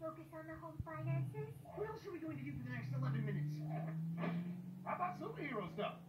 Focus on the home finances? What else are we going to do for the next 11 minutes? How about superhero stuff?